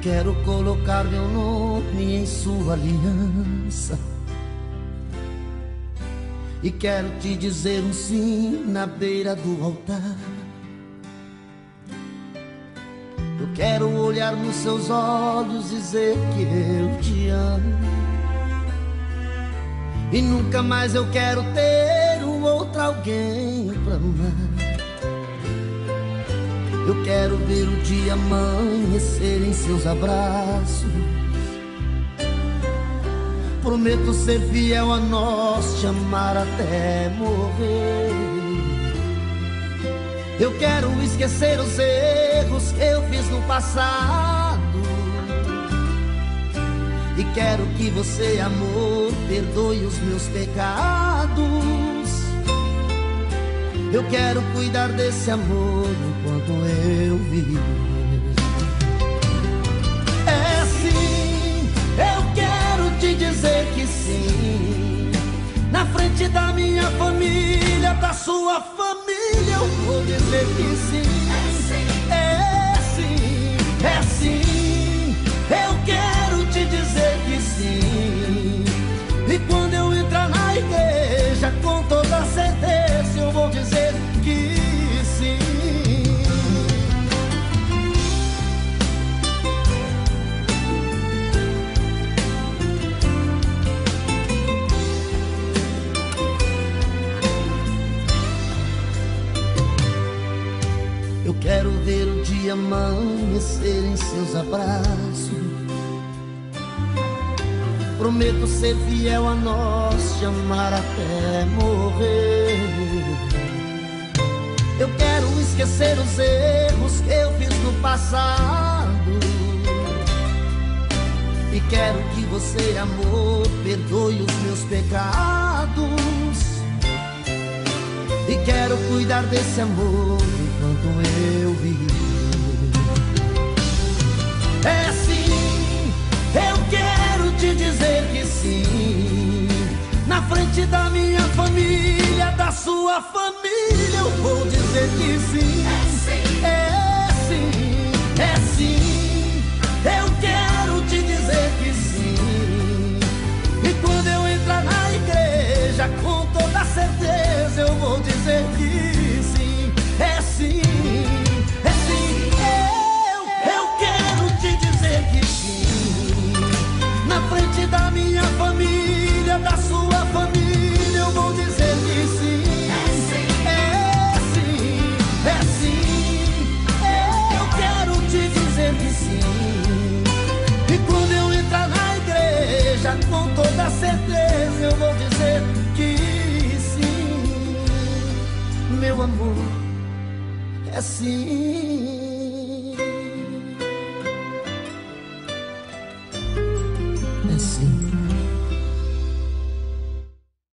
Quero colocar meu nome em sua aliança. E quero te dizer um sim na beira do altar. Eu quero olhar nos seus olhos e dizer que eu te amo. E nunca mais eu quero ter um outro alguém pra amar. Eu quero ver o dia amanhecer em seus abraços. Prometo ser fiel a nós, te amar até morrer. Eu quero esquecer os erros que eu fiz no passado. E quero que você, amor, perdoe os meus pecados. Eu quero cuidar desse amor enquanto eu vivo. É sim, eu quero te dizer que sim. Na frente da minha família, da sua família, eu vou dizer que sim. Eu quero ver o dia amanhecer em seus abraços. Prometo ser fiel a nós, te amar até morrer. Eu quero esquecer os erros que eu fiz no passado. E quero que você, amor, perdoe os meus pecados. E quero cuidar desse amor enquanto eu vivo. É sim, eu quero te dizer que sim. Na frente da minha família, da sua família, eu vou dizer que sim. É sim, Meu amor, é sim. É sim.